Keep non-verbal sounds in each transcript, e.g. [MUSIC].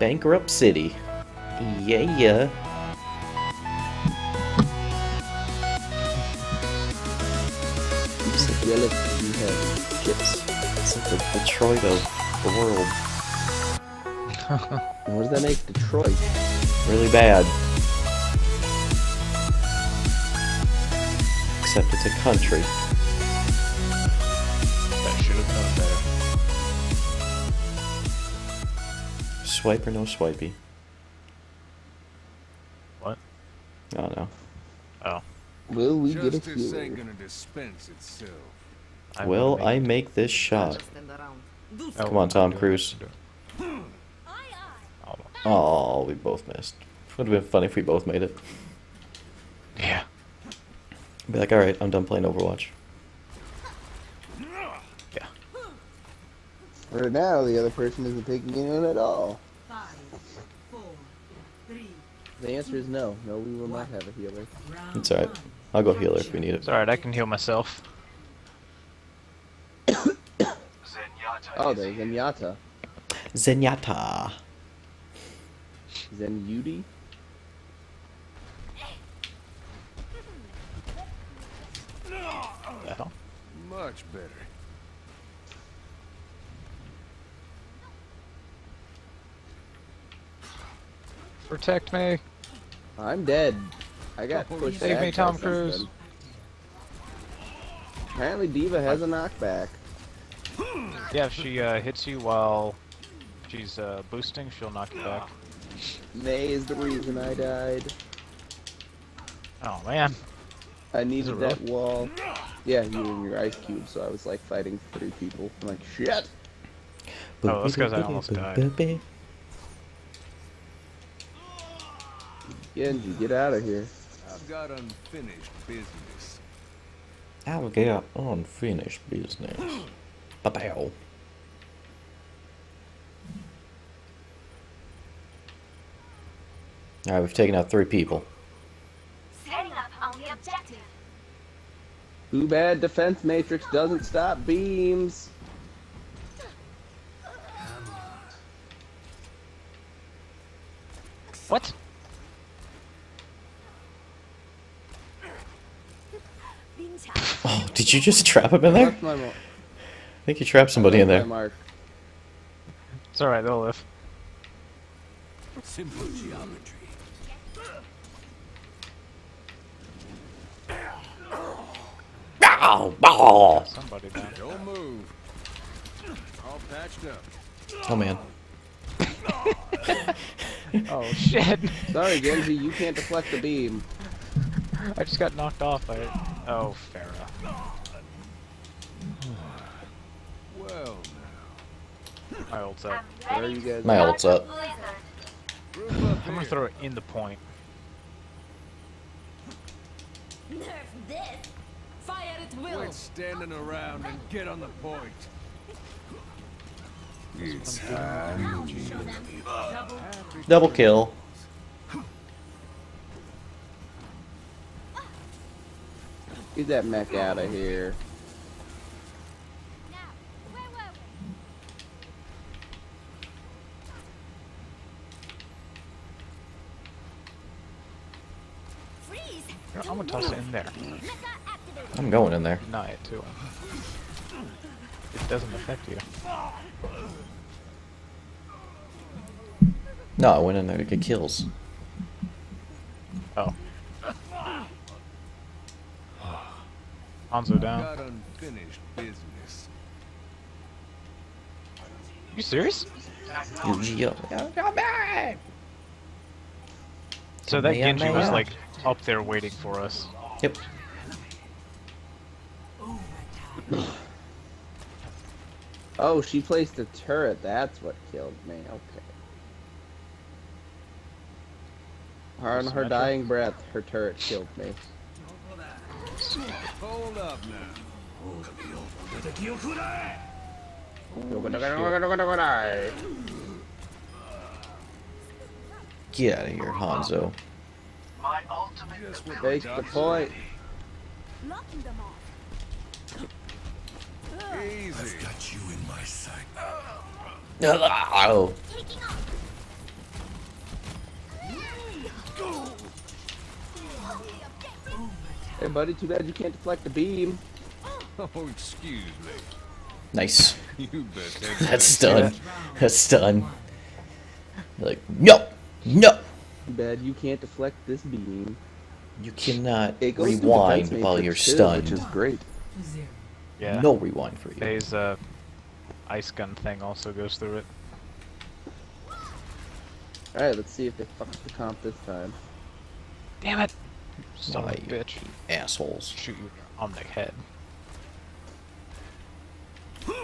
Bankrupt City. Yeah, yeah. It's a jealous you have chips. It's like the Detroit of the world. [LAUGHS] What does that make Detroit? Really bad. Except it's a country. Swipe or no swipey? What? Oh no. Oh. Will we get a Justice ain't gonna dispense itself. I Will will I make- make this shot? Oh, Come on, Tom Cruise. do it. Hold on. Oh, we both missed. Would have been funny if we both made it. Yeah. Be like, alright, I'm done playing Overwatch. Yeah. For now, the other person isn't taking it in at all. Five, four, three, The answer is no. No, we will not have a healer. It's alright. I'll go healer if we need it. It's alright, I can heal myself. [COUGHS] Oh, there's Zenyatta. Zenyatta. Zenyuti? Much better. Protect me. I'm dead. I got Oh, pushed Save me, by Tom something. Cruise. Apparently Diva has a knockback. Yeah, if she uh, hits you while she's uh, boosting, she'll knock you back. Mei is the reason I died. Oh man. I needed it that wall. Yeah, you and your ice cube, so I was like fighting three people. I'm like, shit! Oh, that's 'cause I almost died. Genji, get out of here. I've got unfinished business. I've got unfinished business. [GASPS] Ba-bow. Alright, we've taken out three people. Setting up on the objective. Too bad defense matrix doesn't stop beams. What? Oh, did you just trap him in there? That's my mo- I think you trapped somebody in there. mark. It's alright, they'll live. Simple geometry. Ow! Oh, Somebody down. Don't move. All patched up. oh man. [LAUGHS] Oh shit! Sorry, Genji, you can't deflect the beam. I just got knocked off by it. Oh, Pharah. Well, My ult's up. Where are you guys? My ult's up. up I'm gonna throw it in the point. Nerf this. Fire at will. Quit standing around and get on the point. It's time. Double kill. Get that mech out of here. Now, where were we? Freeze! I'm gonna toss it in there. Mecha. I'm going in there. Deny it to him. It doesn't affect you. No, I went in there to get kills. Hanzo down. Got unfinished business. You serious? Yo. So that Genji was like up there waiting for us. Yep. [SIGHS] Oh, she placed a turret. That's what killed me. Okay. Her on her dying breath, her turret killed me. Hold up now. Get out of here, Hanzo. Just what Take the point. Locking them off. Easy. Oh. Taking off. Hey, buddy, too bad you can't deflect the beam. Oh, excuse me. Nice. [LAUGHS] You bet [LAUGHS] That's that. done. That's done. Like, no! No! Too bad you can't deflect this beam. You cannot It goes through rewind while you're too, stunned. which is great. Yeah. No rewind for you. Faye's uh, ice gun thing also goes through it. Alright, let's see if they fuck the comp this time. Damn it! Son Why, of a you bitch. assholes. Shoot you on the head. You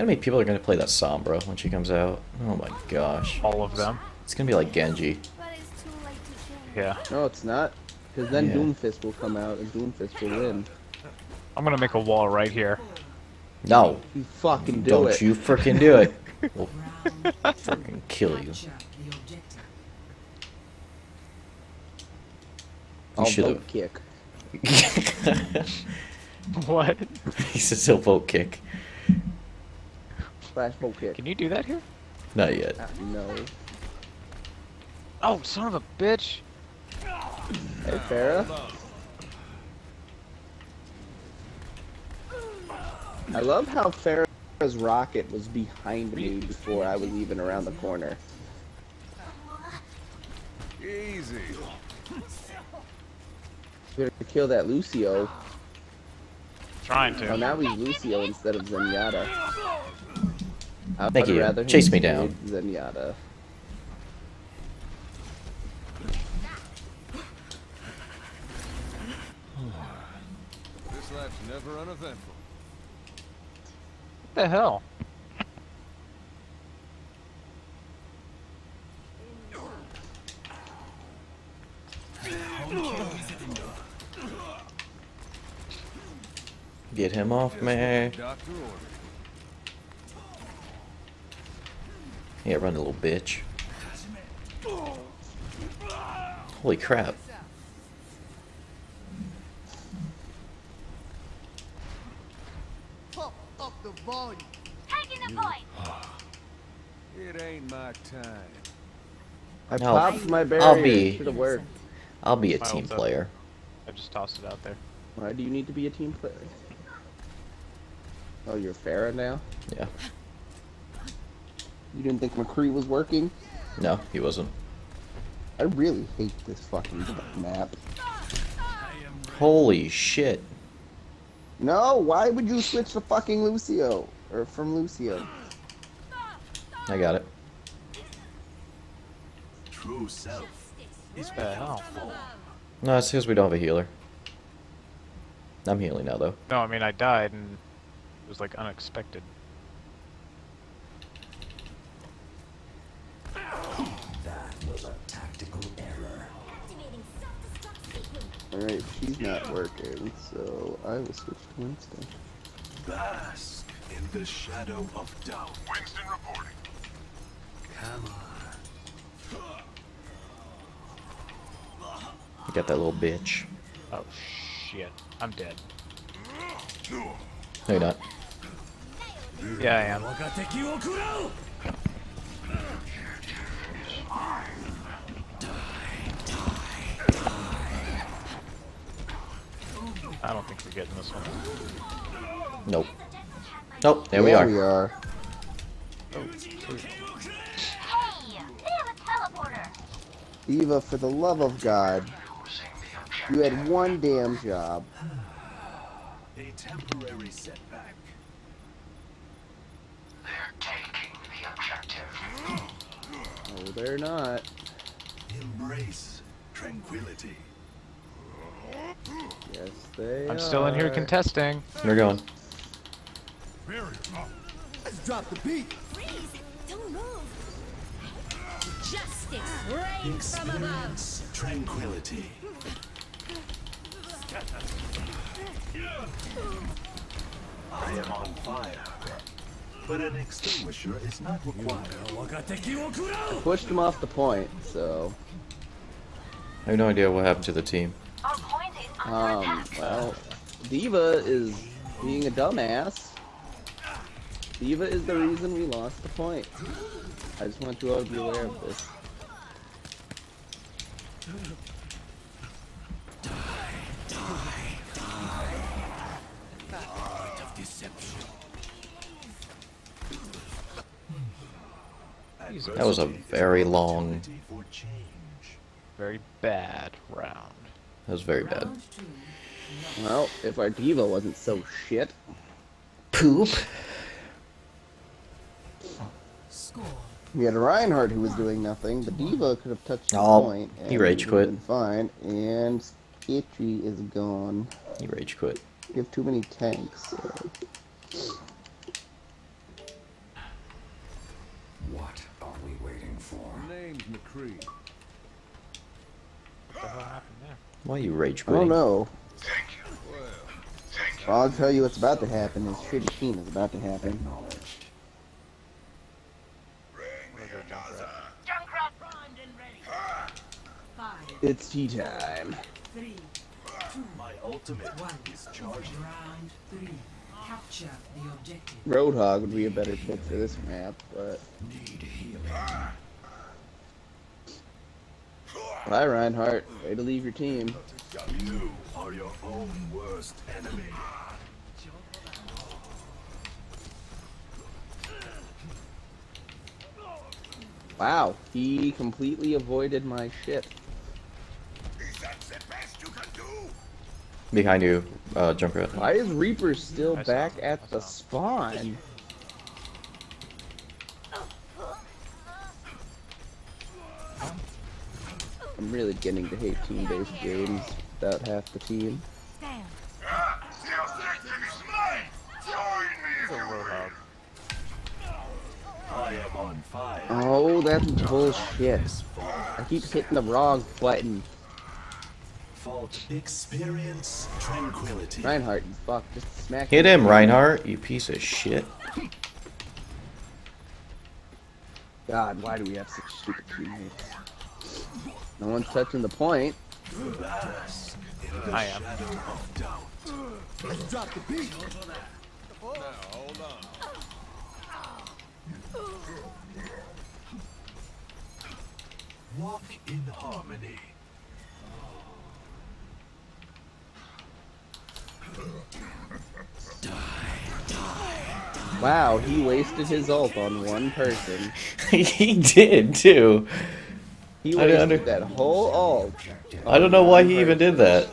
know how many people are gonna play that Sombra when she comes out? Oh my gosh. All of them. It's gonna be like Genji. But it's too late to change. Yeah. No, it's not. Because then Yeah. Doomfist will come out and Doomfist will win. I'm gonna make a wall right here. No! You fucking do Don't it. you frickin' do it! We'll Round [LAUGHS] frickin' kill you. capture the objective. I'll should've- vote kick. [LAUGHS] What? [LAUGHS] he says he'll vote kick. Slash vote kick. Can you do that here? Not yet. Ah, no. Oh, son of a bitch! Hey, Pharah. I love how Pharah's rocket was behind me before I was even around the corner. Easy. Better kill that Lucio. Trying to. Oh, now he's Lucio instead of Zenyatta. I Thank you. rather Chase me down. Zenyatta. This life's never uneventful. What the hell? Get him off me. Yeah, run, the little bitch. Holy crap. Taking the point. It ain't my time. I No, popped my barrier. I'll be- Should have worked. I'll be a team ult's up. player. I just tossed it out there. Why do you need to be a team player? Oh, you're Pharah now? Yeah. You didn't think McCree was working? No, he wasn't. I really hate this fucking map. Holy shit. No, why would you switch to fucking Lucio? Or from Lucio? I got it. True self is What the? No, it's because we don't have a healer. I'm healing now, though. No, I mean I died and it was like unexpected. that was a tactical error. Activating self-destruct. Alright, she's not working, so I will switch to Winston. Bask in the shadow of doubt. Winston reporting. Come on. You got that little bitch. Oh shit. I'm dead. No, you're not. Yeah, I am. I don't think we're getting this one. Nope. Nope, there we Yeah, are. we are. Hey, they have. Eva, for the love of God, you had one damn job. They're not. Embrace tranquility. Yes, they I'm still in here contesting. We're going. Freeze! Don't move. Justice reigns from above. Tranquility. [LAUGHS] I am on fire. But an extinguisher is not required. Pushed him off the point, so. I have no idea what happened to the team. Our point is under Um, well, Diva is being a dumbass. Diva is the reason we lost the point. I just want you all to be aware of this. That was a very long. Change. Very bad round. That was very bad. Well, if our diva wasn't so shit. Poop. We had Reinhardt who was doing nothing. The diva could have touched the Oh, point. he and rage quit. been Fine. And Skitchy is gone. He rage quit. You have too many tanks. so- What are we waiting for? Name's McCree. What the hell happened there? Why you rage I don't know. Thank you. Well, Thank I'll tell you what's about to happen. His shitty team is about to happen. Acknowledged. Junkrat primed and ready. Five, It's tea time. three, My ultimate one. is charging. Round three. Capture the objective. Roadhog would be a better pick for this map, but Need healing. Bye Reinhardt. Way to leave your team. You are your own worst enemy. Wow, he completely avoided my shit. Is that the best you can do? Behind you, uh, Junkrat. Why is Reaper still back at the spawn? I'm really getting to hate team-based games without half the team. Stand. The objective is mine. Join me if It's a you will. roadhog. I am on fire. Oh, that's bullshit. I keep hitting the wrong button. fault experience tranquility. Reinhardt, you fuck, just smack Hit him, Reinhardt, you piece of shit. God, why do we have such stupid teammates? No one's touching the point. Bask in the I am. shadow of doubt. now hold on. Walk in harmony. Wow, he wasted his ult on one person. [LAUGHS] he did too. He I don't wasted under- that whole ult. I don't know why he even did that.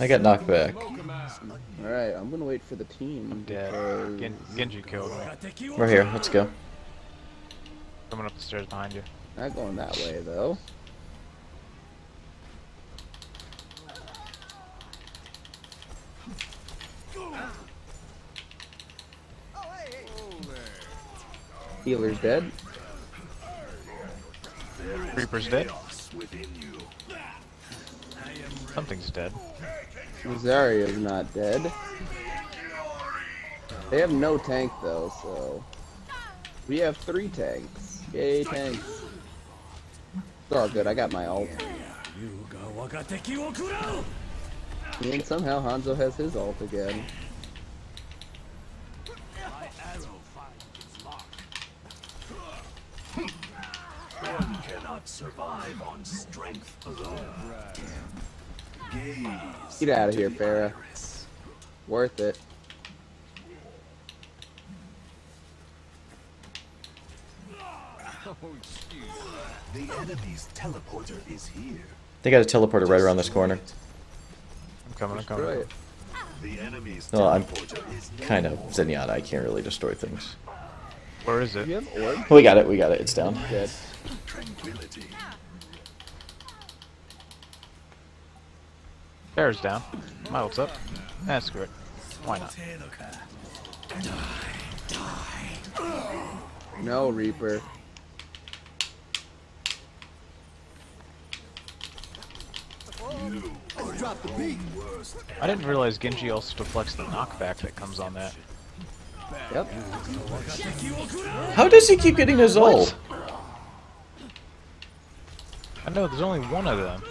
I got knocked back. Alright, I'm gonna wait for the team. Dead. because- Gen- Genji killed me. We're here. Let's go. Coming up the stairs behind you. Not going that way though. Healer's dead. Reaper's dead. Chaos within you. Something's dead. Zarya's not dead. They have no tank though, so we have three tanks. Yay, tanks! It's all good. I got my ult. And somehow Hanzo has his ult again. One cannot survive on strength alone. Gaze. Get out of here, Pharah. iris. Worth it. Oh, excuse me. The enemy's teleporter is here. They got a teleporter right around this corner. I'm coming, I'm coming. it. The enemy's No, I'm teleporter is kind of Zenyatta. I can't really destroy things. Where is it? you have orb? We got it. We got it. It's down. Dead. tranquility. Bear's down. My ult's up. That's screw it. Why not? No Reaper. You are your own worst I didn't realize Genji also deflects the knockback that comes on that. Yep. How does he keep getting his ult? I know, there's only one of them.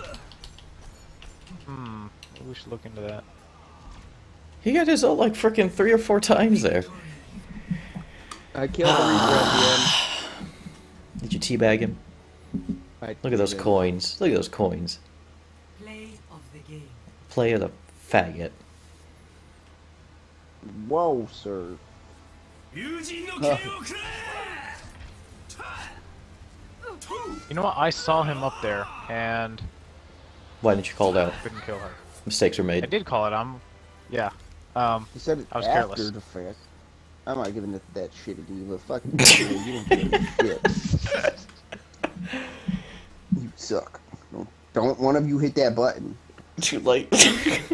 Hmm, maybe we should look into that. He got his ult like freaking three or four times there. I killed the Reaper at Did you teabag him? I Look at those did. coins. Look at those coins. Play of the game. Play of the faggot. Whoa, sir. You know what? I saw him up there and Why didn't you call it out? couldn't kill her. Mistakes were made. I did call it. I'm. Yeah. Um. He said it I was after careless. the fact. I'm not giving it that shit to Diva. Fucking Diva, you don't give a shit. [LAUGHS] You suck. Don't, don't one of you hit that button. Too late. [LAUGHS]